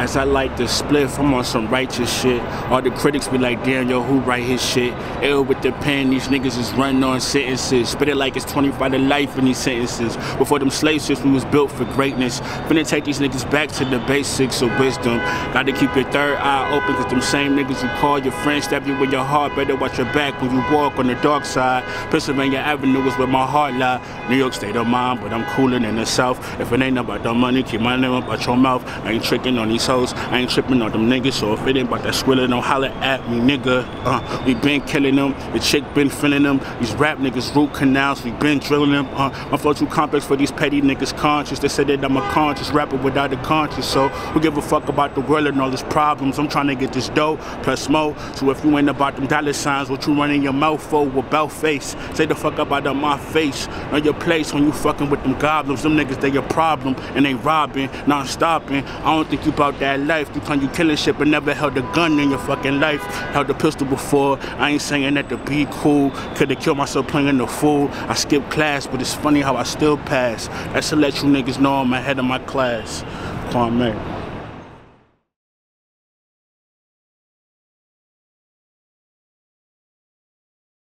Cause I like to split, I'm on some righteous shit. All the critics be like, damn, yo, who write his shit? Ill with the pen, these niggas is running on sentences. Spit it like it's 25 to life in these sentences. Before them slave system was built for greatness. Finna take these niggas back to the basics of wisdom. Gotta keep your third eye open, cause them same niggas you call your friends stab you with your heart. Better watch your back when you walk on the dark side. Pennsylvania Avenue is where my heart lie. New York state of mind, but I'm cooler than the South. If it ain't about the money, keep my name about your mouth. I ain't tricking on these I ain't tripping on them niggas. So if it ain't about that squilla, don't holler at me, nigga. Uh, we been killing them, the chick been feeling them. These rap niggas root canals, we been drilling them. Uh, my flow too complex for these petty niggas conscious. They said that I'm a conscious rapper without a conscience. So who give a fuck about the world and all its problems? I'm trying to get this dough plus more. So if you ain't about them dollar signs, what you running your mouth for with belt face? Say the fuck up out of my face. Know your place when you fucking with them goblins. Them niggas, they your problem and they robbing, not stopping. I don't think you about that life. Claim you killing shit, but never held a gun in your fucking life. Held a pistol before. I ain't saying that to be cool. Could've killed myself playing in the fool. I skipped class, but it's funny how I still pass. That's to let you niggas know I'm ahead of my class. Kwama.